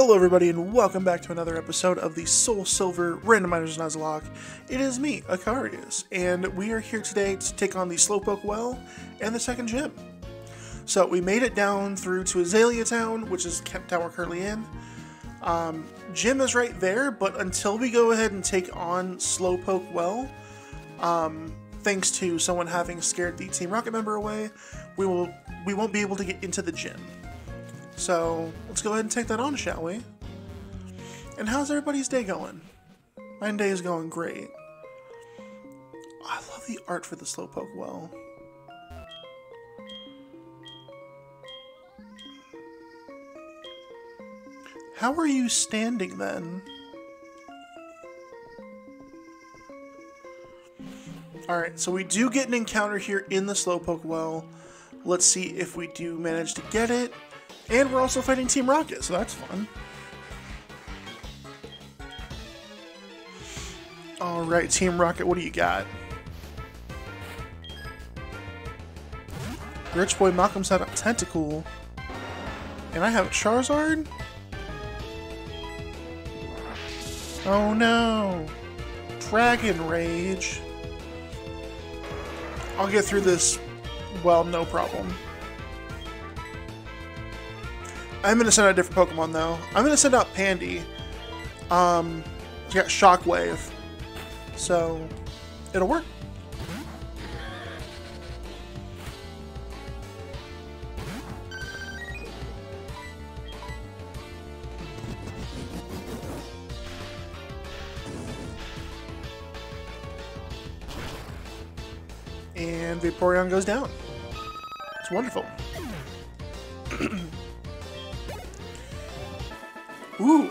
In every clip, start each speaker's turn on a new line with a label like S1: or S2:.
S1: Hello, everybody, and welcome back to another episode of the Soul Silver Randomizers Nuzlocke. It is me, Acarius, and we are here today to take on the Slowpoke Well and the second gym. So we made it down through to Azalea Town, which is town we're currently in. Um, gym is right there, but until we go ahead and take on Slowpoke Well, um, thanks to someone having scared the Team Rocket member away, we will we won't be able to get into the gym. So let's go ahead and take that on, shall we? And how's everybody's day going? My day is going great. I love the art for the Slowpoke well. How are you standing then? Alright, so we do get an encounter here in the Slowpoke well. Let's see if we do manage to get it. And we're also fighting Team Rocket, so that's fun. Alright, Team Rocket, what do you got? Rich Boy Malcolm's had a Tentacool. And I have a Charizard? Oh no! Dragon Rage. I'll get through this, well, no problem. I'm gonna send out a different Pokemon though. I'm gonna send out Pandy. Um, got Shockwave, so it'll work. And Vaporeon goes down. It's wonderful.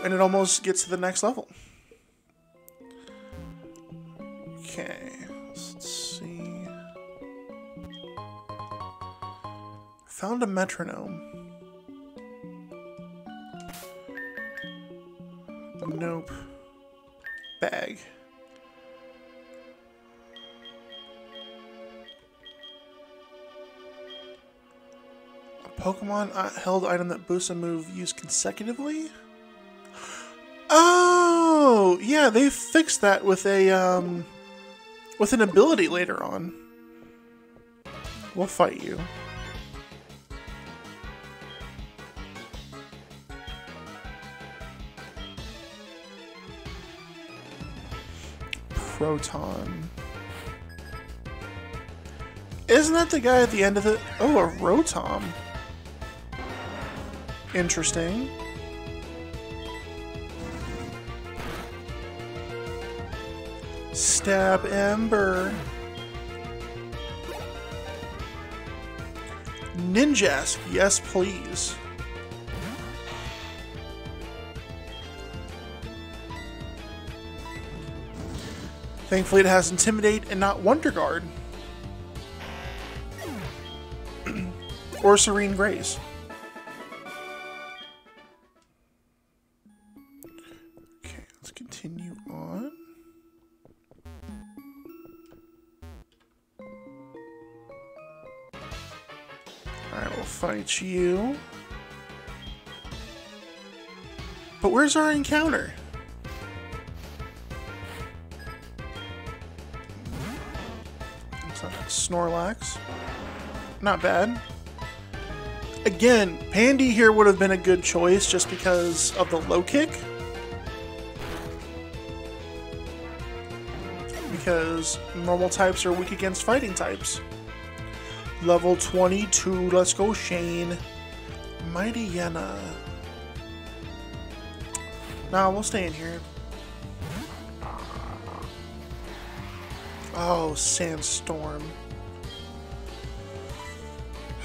S1: And it almost gets to the next level. Okay, let's see. Found a metronome. Nope. Bag. A Pokemon uh, held item that boosts a move used consecutively? Yeah, they fixed that with a um with an ability later on. We'll fight you. Proton. Isn't that the guy at the end of it? Oh, a Rotom. Interesting. Stab Ember. Ninjask, yes please. Thankfully it has Intimidate and not Wonder Guard. or Serene Grace. Fight you. But where's our encounter? Snorlax. Not bad. Again, Pandy here would have been a good choice just because of the low kick. Because normal types are weak against fighting types. Level 22, let's go Shane. Mightyena. Nah, we'll stay in here. Oh, Sandstorm.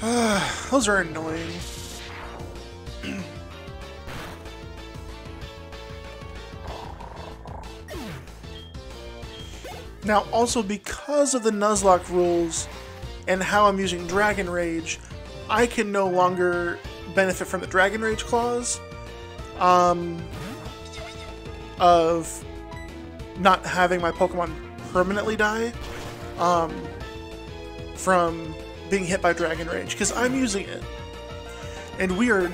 S1: Those are annoying. now, also because of the Nuzlocke rules and how I'm using Dragon Rage, I can no longer benefit from the Dragon Rage clause um, of not having my Pokemon permanently die um, from being hit by Dragon Rage because I'm using it. And we are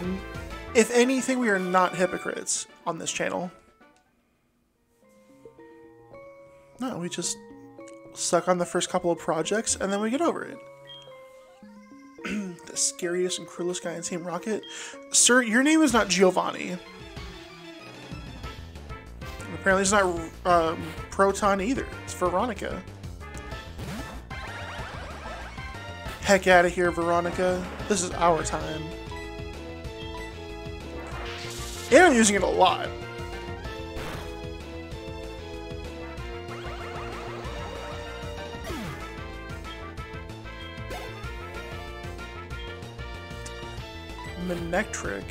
S1: If anything, we are not hypocrites on this channel. No, we just suck on the first couple of projects and then we get over it. the scariest and cruelest guy in Team Rocket. Sir, your name is not Giovanni. Apparently it's not um, Proton either. It's Veronica. Heck out of here, Veronica. This is our time. And I'm using it a lot. Manectric.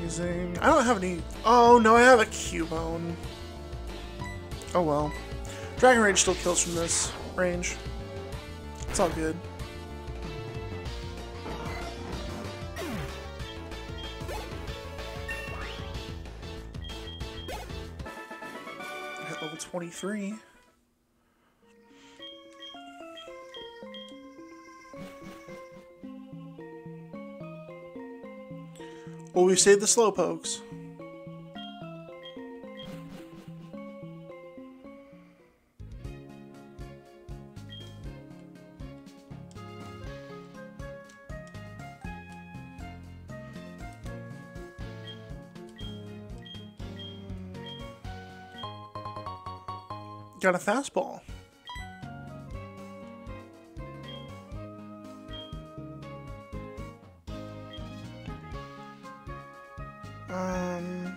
S1: Using... I don't have any... Oh, no, I have a Cubone. Oh, well. Dragon Rage still kills from this range. It's all good. Hit level 23. Well, we saved the Slowpokes. Got a fastball. Um...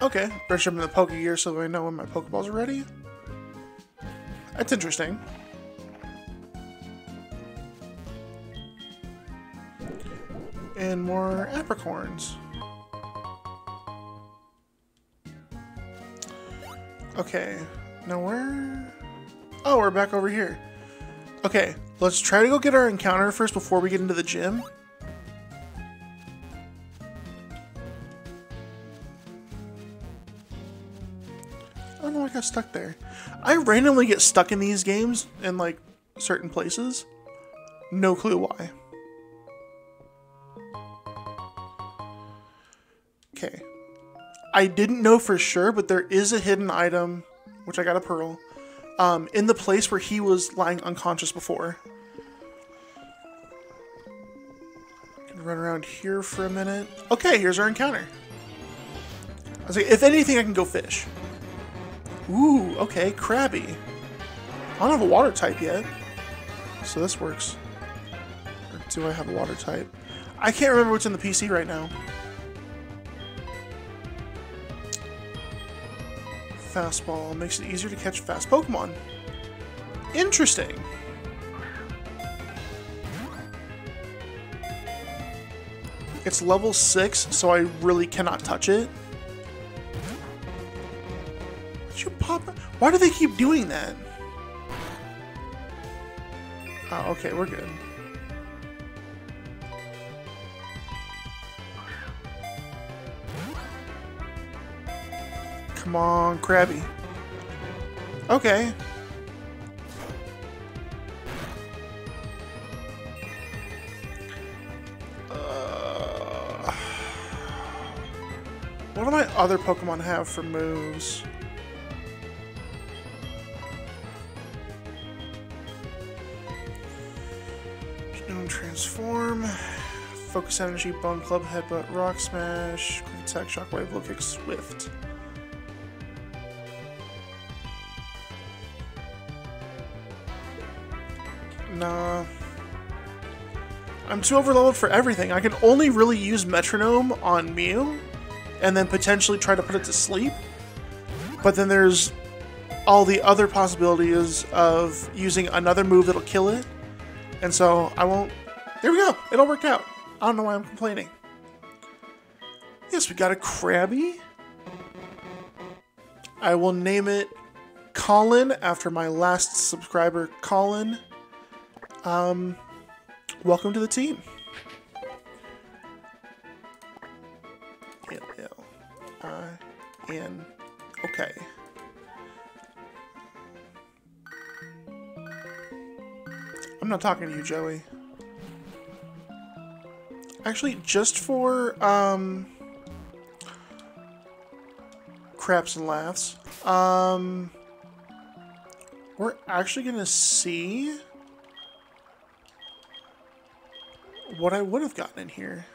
S1: Okay, brush up in the Poke Gear so I know when my Pokeballs are ready. That's interesting. And more apricorns. Okay, now where? Oh, we're back over here. Okay, let's try to go get our encounter first before we get into the gym. Oh, Don't know I got stuck there. I randomly get stuck in these games in like certain places. No clue why. Okay. I didn't know for sure, but there is a hidden item, which I got a pearl, um, in the place where he was lying unconscious before. Can run around here for a minute. Okay, here's our encounter. I was like, if anything, I can go fish. Ooh, okay, Krabby. I don't have a water type yet, so this works. Or do I have a water type? I can't remember what's in the PC right now. Fastball makes it easier to catch fast Pokemon. Interesting. It's level 6, so I really cannot touch it. Did you pop Why do they keep doing that? Oh, okay, we're good. Come on, Krabby. Okay. Uh, what do my other Pokemon have for moves? Transform, Focus Energy, Bone Club, Headbutt, Rock Smash, Quick Attack, Shockwave, Low Kick, Swift. Nah. I'm too overleveled for everything. I can only really use Metronome on Mew, and then potentially try to put it to sleep. But then there's all the other possibilities of using another move that'll kill it. And so I won't... There we go. It all worked out. I don't know why I'm complaining. Yes, we got a Krabby. I will name it Colin after my last subscriber, Colin. Um, welcome to the team. I Okay. I'm not talking to you, Joey. Actually, just for, um... Craps and laughs. Um... We're actually gonna see... What I would have gotten in here.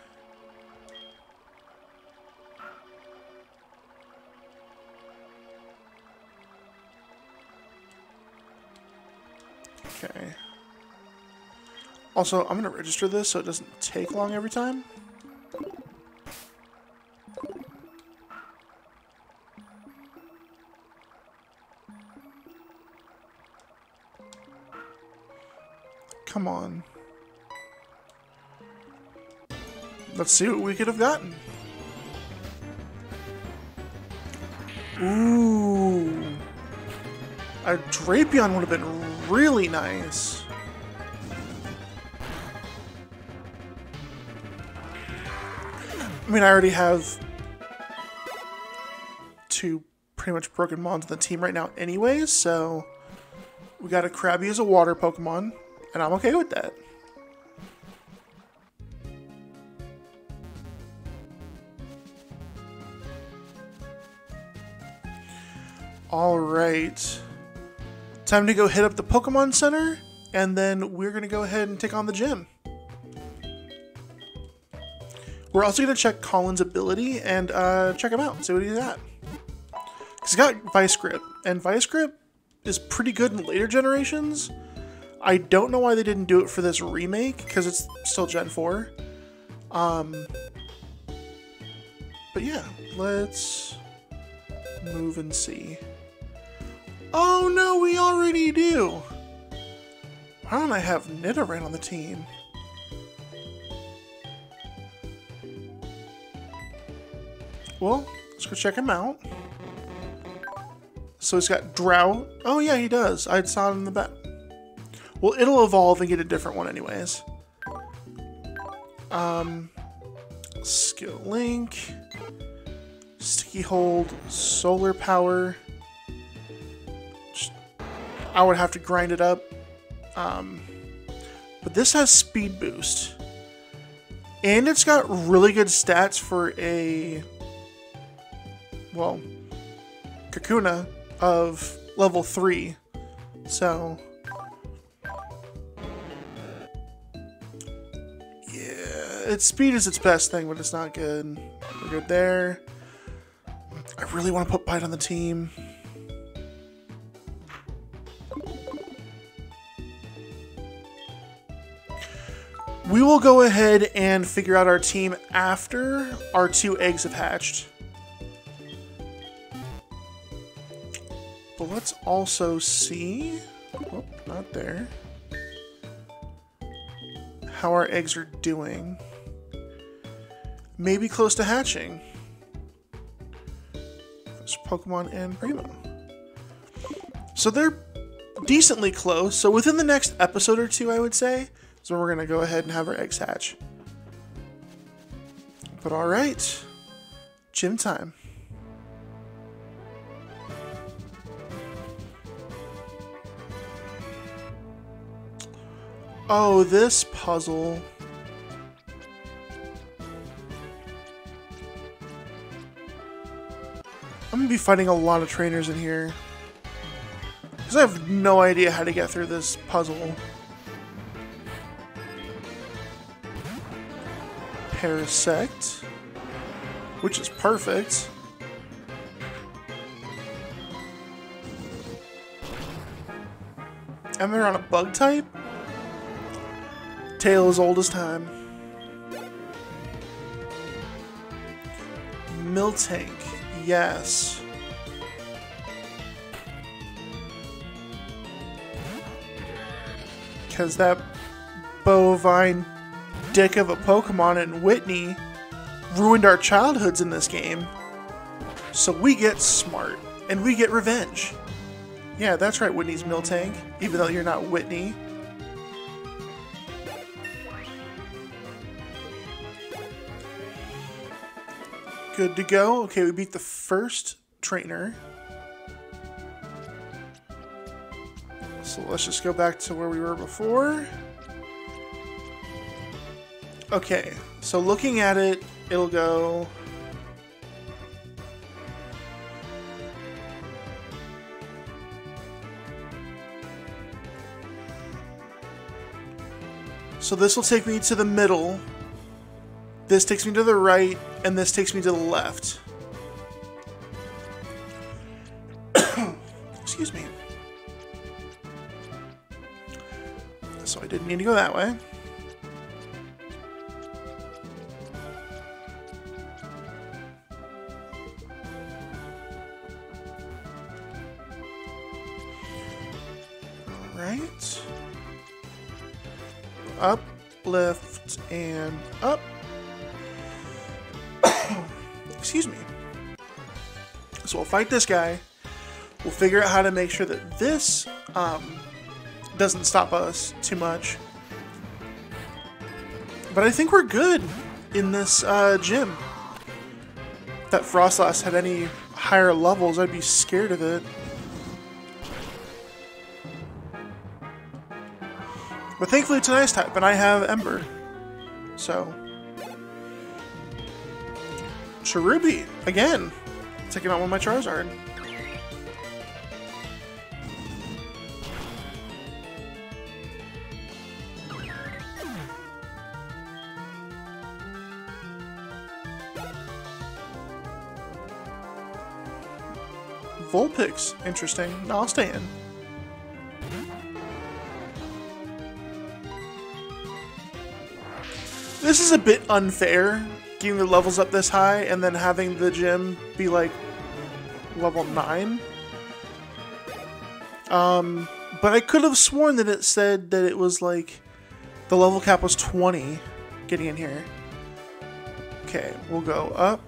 S1: Okay. Also, I'm going to register this so it doesn't take long every time. Let's see what we could have gotten. Ooh. A Drapion would have been really nice. I mean, I already have two pretty much broken mons on the team right now anyways, so we got a Krabby as a water Pokemon, and I'm okay with that. Alright. Time to go hit up the Pokemon Center, and then we're going to go ahead and take on the gym. We're also going to check Colin's ability and uh, check him out, see what he's at. He's got Vice Grip, and Vice Grip is pretty good in later generations. I don't know why they didn't do it for this remake, because it's still Gen 4. Um, but yeah, let's move and see. Oh no, we already do! Why don't I have Nidoran on the team? Well, let's go check him out. So he's got Drought. Oh yeah, he does. I saw it in the back. Well, it'll evolve and get a different one anyways. Um, Skill Link, Sticky Hold, Solar Power. I would have to grind it up. Um, but this has Speed Boost. And it's got really good stats for a well, Kakuna of level 3. So, yeah, its speed is its best thing, but it's not good. We're good there. I really want to put Bite on the team. We will go ahead and figure out our team after our two eggs have hatched. But let's also see, oh, not there, how our eggs are doing. Maybe close to hatching. There's Pokemon and Primo. So they're decently close. So within the next episode or two, I would say, when we're going to go ahead and have our eggs hatch. But alright, gym time. Oh, this puzzle. I'm gonna be fighting a lot of trainers in here. Because I have no idea how to get through this puzzle. Parasect. Which is perfect. And they're on a bug type? tale as old as time. Miltank, yes. Because that bovine dick of a Pokemon and Whitney ruined our childhoods in this game. So we get smart, and we get revenge. Yeah, that's right, Whitney's Miltank, even though you're not Whitney. Good to go. Okay, we beat the first trainer. So let's just go back to where we were before. Okay, so looking at it, it'll go... So this will take me to the middle. This takes me to the right, and this takes me to the left. Excuse me. So I didn't need to go that way. Fight this guy. We'll figure out how to make sure that this um, doesn't stop us too much. But I think we're good in this uh, gym. If that Froslass had any higher levels, I'd be scared of it. But thankfully it's an ice type, and I have Ember. So. Cherubi, again. Taking out one of my Charizard. Vulpix, interesting. No, I'll stay in. This is a bit unfair, getting the levels up this high and then having the gym be like level 9. Um, but I could have sworn that it said that it was like the level cap was 20 getting in here. Okay, we'll go up,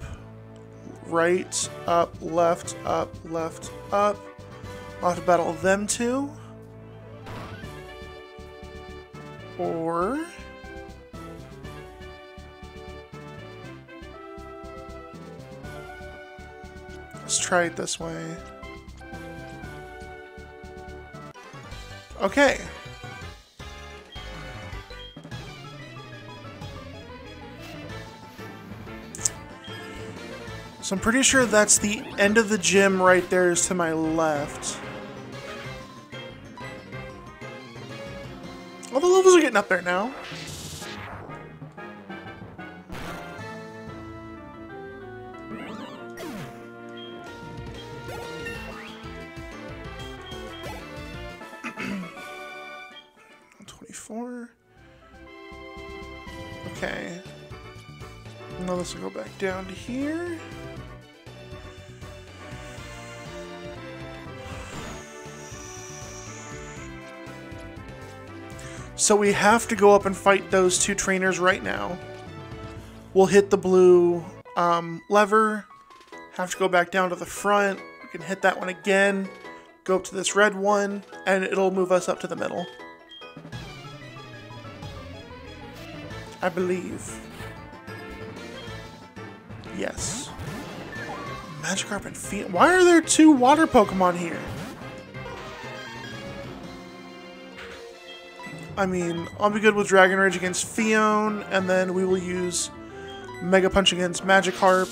S1: right, up, left, up, left, up. I'll have to battle them two. Or... Let's try it this way. Okay. So I'm pretty sure that's the end of the gym right there is to my left. All the levels are getting up there now. This go back down to here. So we have to go up and fight those two trainers right now. We'll hit the blue um, lever, have to go back down to the front. We can hit that one again, go up to this red one, and it'll move us up to the middle. I believe. Yes. Magikarp and Phione. Why are there two water Pokemon here? I mean, I'll be good with Dragon Rage against Phione, and then we will use Mega Punch against Magikarp.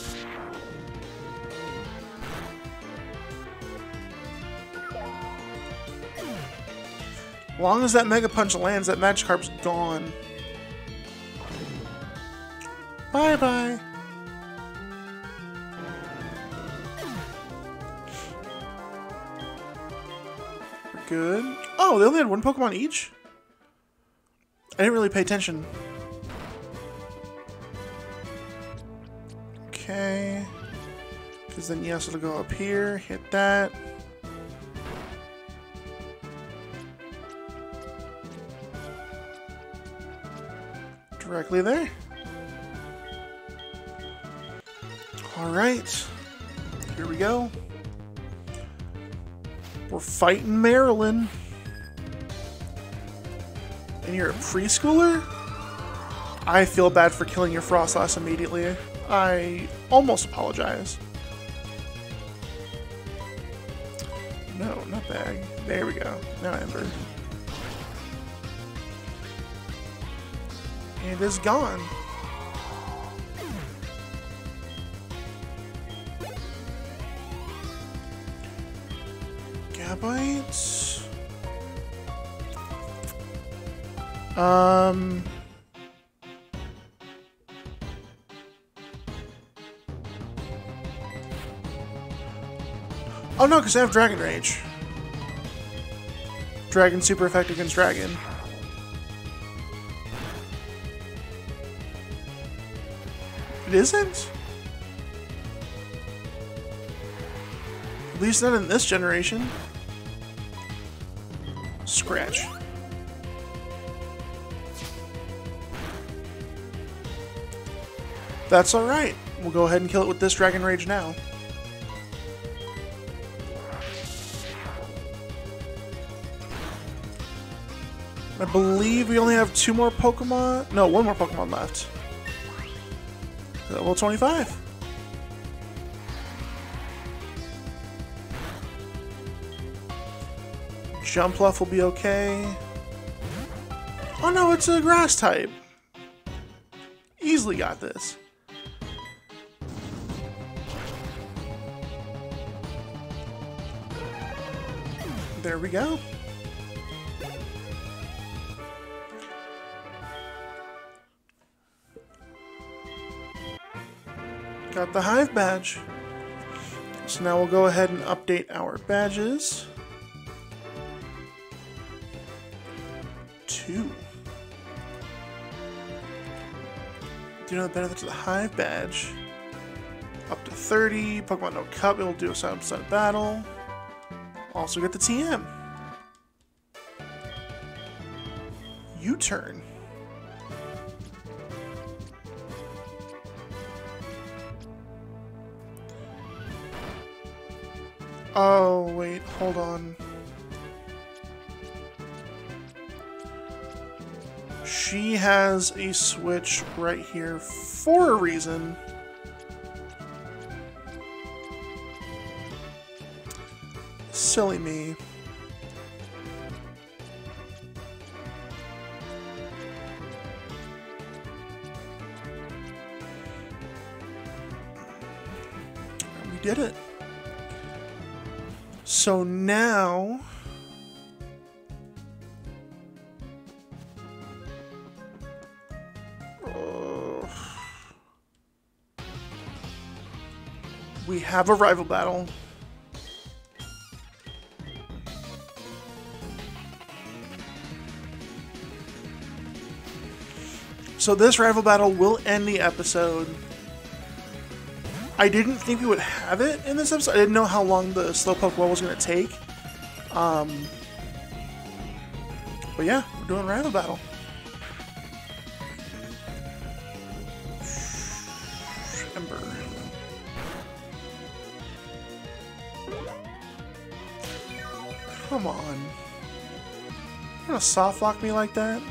S1: Long as that Mega Punch lands, that Magikarp's gone. Bye-bye. Good. Oh, they only had one Pokemon each? I didn't really pay attention. Okay. Because then, yes, it'll go up here, hit that. Directly there. Alright. Here we go. We're fighting Maryland. And you're a preschooler? I feel bad for killing your Froslass immediately. I almost apologize. no, not bag. There we go. Now Ember. And it is gone. Um. Oh no, because I have Dragon Rage. Dragon super effective against Dragon. It isn't? At least not in this generation. Scratch. That's alright. We'll go ahead and kill it with this Dragon Rage now. I believe we only have two more Pokemon. No, one more Pokemon left. Level 25. Jumpluff will be okay. Oh no, it's a grass type. Easily got this. There we go. Got the Hive badge. So now we'll go ahead and update our badges. Do the benefits of the Hive badge? Up to 30. Pokemon No Cup, it'll do a side by side battle. Also get the TM. U-turn. Oh, wait, hold on. She has a switch right here for a reason. Silly me. We did it. So now... we have a rival battle. So this rival battle will end the episode. I didn't think we would have it in this episode. I didn't know how long the Slowpoke well was going to take. Um, but yeah, we're doing rival battle. Gonna soft lock me like that?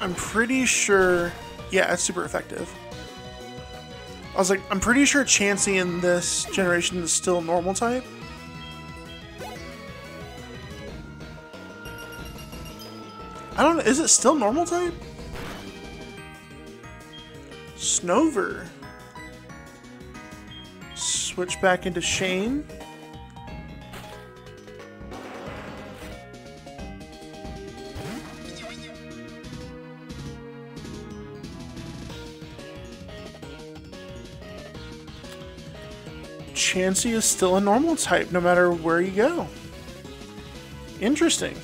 S1: I'm pretty sure... Yeah, it's super effective. I was like, I'm pretty sure Chansey in this generation is still normal type. I don't know, is it still normal type? Snover. Switch back into Shane. Chansey is still a normal type no matter where you go. Interesting.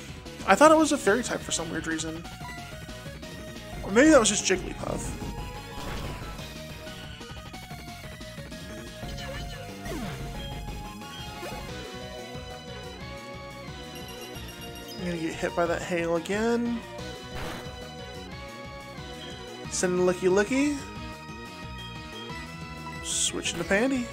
S1: I thought it was a fairy type for some weird reason. Or maybe that was just Jigglypuff. I'm gonna get hit by that hail again. Send Lickilicky. Switching to Pandy.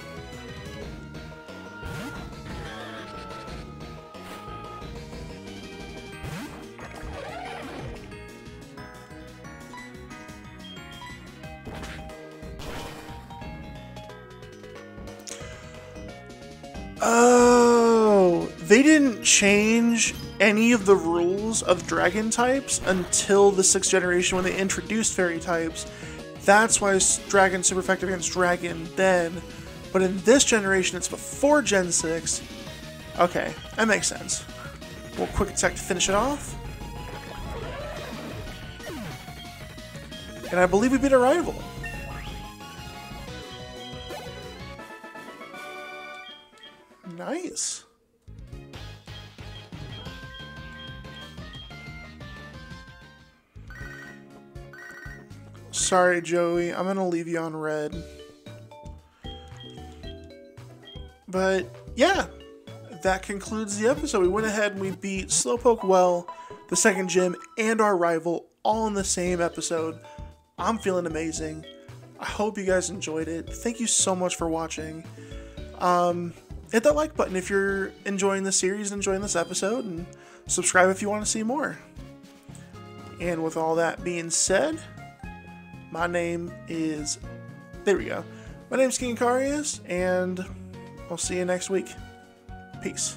S1: Any of the rules of dragon types until the sixth generation when they introduced fairy types. That's why Dragon's super effective against Dragon then. But in this generation, it's before Gen 6. Okay, that makes sense. We'll quick attack to finish it off. And I believe we beat a rival. Nice. Sorry, Joey. I'm going to leave you on red. But yeah, that concludes the episode. We went ahead and we beat Slowpoke Well, the second gym, and our rival all in the same episode. I'm feeling amazing. I hope you guys enjoyed it. Thank you so much for watching. Um, hit that like button if you're enjoying the series, enjoying this episode, and subscribe if you want to see more. And with all that being said, my name is. There we go. My name's King Carius, and I'll see you next week. Peace.